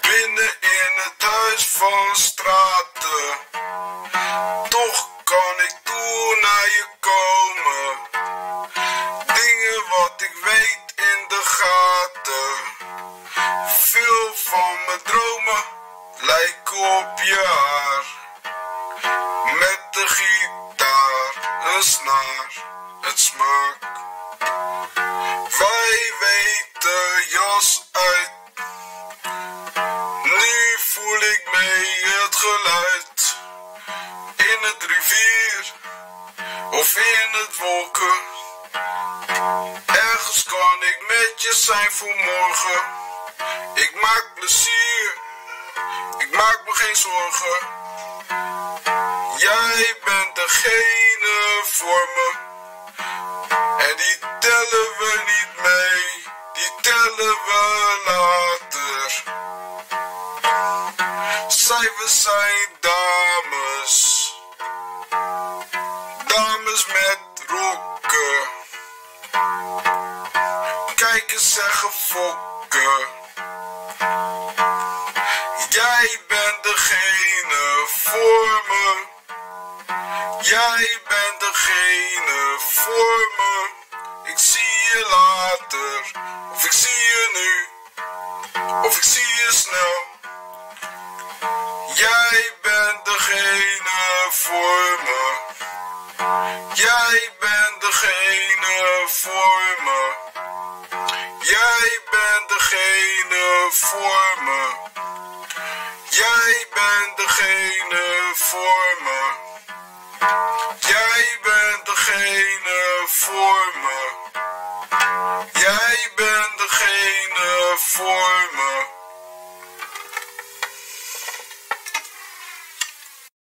binnen in het huis van straten. Toch kan ik toe naar je komen. Dingen wat ik weet in de gaten. Veel van mijn dromen lijken op je haar. Met de gitaar, een snaar, het smaak. In het rivier of in het wolken. Ergens kan ik met je zijn voor morgen. Ik maak plezier, ik maak me geen zorgen. Jij bent degene voor me. En die tellen we niet mee, die tellen we later. Cijfers zijn dames, dames met rokken. Kijkers zeggen fokken. Jij bent degene voor me. Jij bent degene voor me. Ik zie je later, of ik zie je nu, of ik zie je snel. Jij bent degene voor me. Jij bent degene voor me. Jij bent degene voor me. Jij bent degene voor me. Jij bent degene voor me. Jij bent degene voor me.